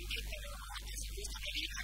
antes de esta medida,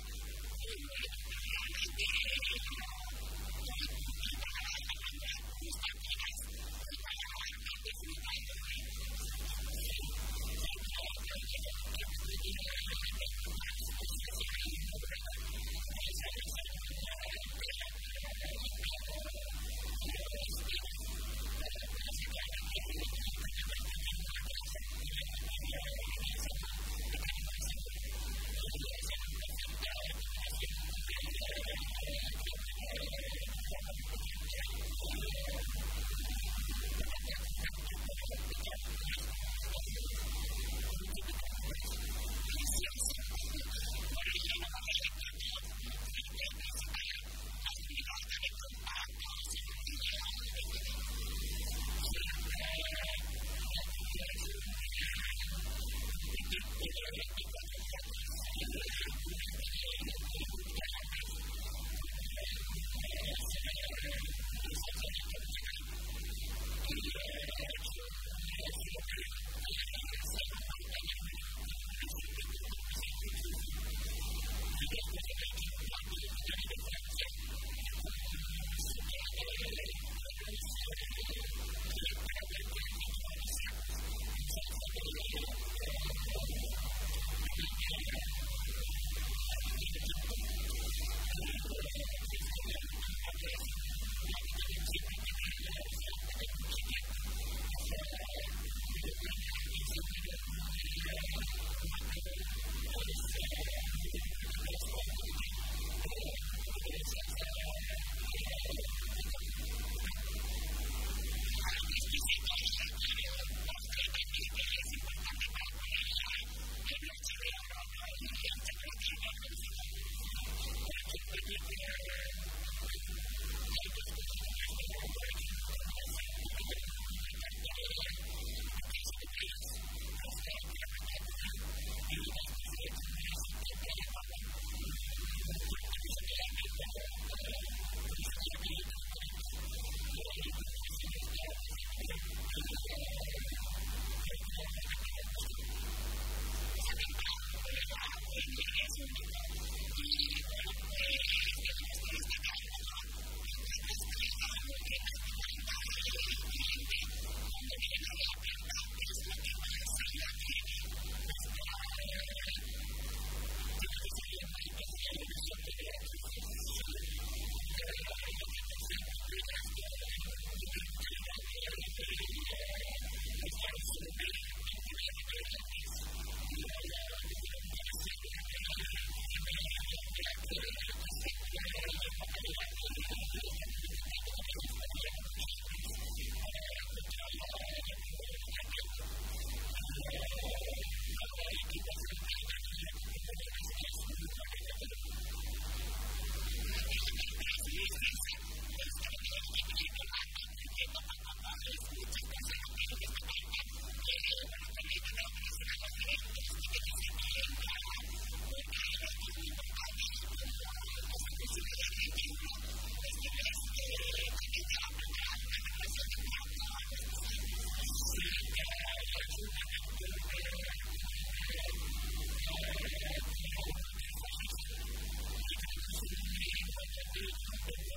do something.